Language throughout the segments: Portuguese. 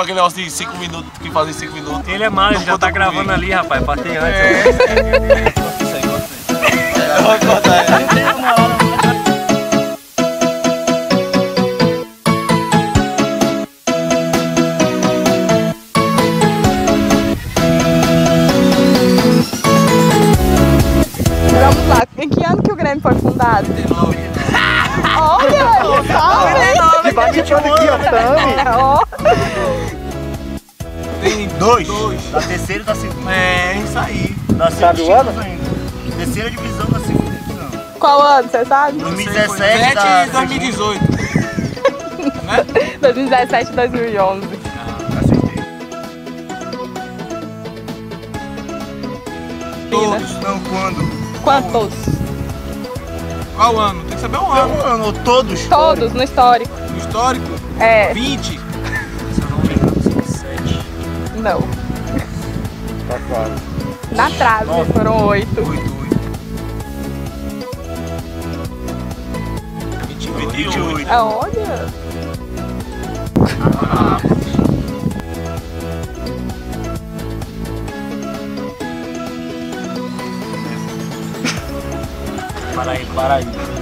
Aquele negócio de 5 minutos, que fazem 5 minutos. Ele é mal, ele já tá gravando comigo. ali, rapaz, pra ter antes. É. Isso aí, gostei. Eu vou cortar lá. Em que ano que o Grêmio foi fundado? Olha, ele sabe. Que bate-pano aqui, ó, Dois. Dois. Da terceira e da segunda. É, isso aí. Da Sabe o segunda ano? ainda. Terceira divisão da segunda divisão. Qual ano, você sabe? 2017 da e 2018. 2017 2011. Acertei. Todos. Não, quando? Quantos? Qual ano? Tem que saber o ano. Não, não, todos. Todos no histórico. No histórico, É, 20. Não. Tá claro. Na trave Nove. foram oito. Oito, oito. 28. Ah, Olha. Para aí, para aí.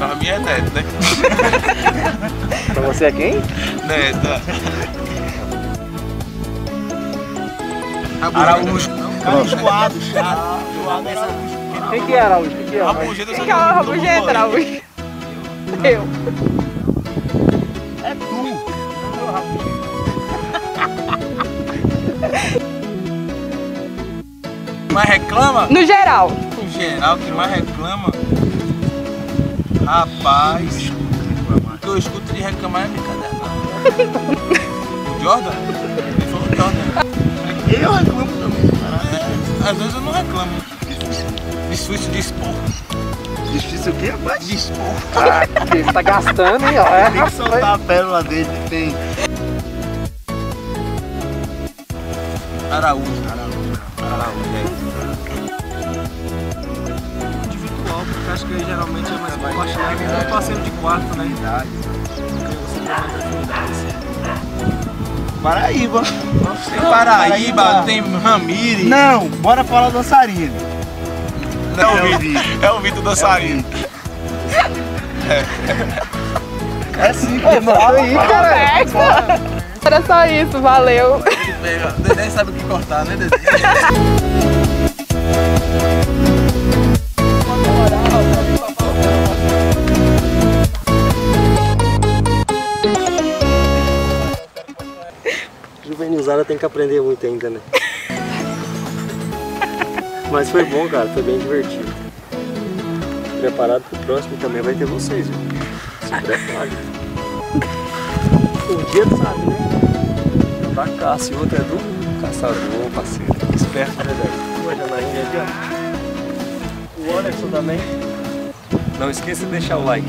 Pra mim é neto, né? Pra você é quem? Neta. Araújo. Cara enjoado, chato. Enjoado essa. Quem que é Araújo? Quem que é? Rabugento, Quem que é o rabugento, Araújo? Eu. É tu. mais reclama? No geral. Em geral, que mais reclama. Rapaz, o que eu escuto de reclamar é brincadeira. O Jordan? Ele falou o Jordan. Eu reclamo também. É, às vezes eu não reclamo. Difícil de expor. Difícil o quê, rapaz? De expor. Ah, você tá gastando, hein? Ó. É, Tem que soltar a pérola dele, tem. Araújo. Araújo. Araújo, Individual, porque acho que geralmente é mais compartilhado. É passeio de quarto, né? Porque você tem mais afinidades. Paraíba. Tem Paraíba, tem Ramires. Não, bora falar dançarino. Não, É o é o Vitor. É o Vitor dançarino. É sim, Ô, mano, aí, cara. Era só isso, valeu. Dedé sabe o que cortar, né, Dedé? Juvenilzada tem que aprender muito ainda, né? Mas foi bom, cara. Foi bem divertido. Preparado pro próximo também vai ter vocês, viu? Se prepare. Um dia sabe, né? Um da caça e outro é do caçador, parceiro. Esperto, né, Zé? Uma janaína ali, ó. O Anderson também. Não esqueça de deixar o like.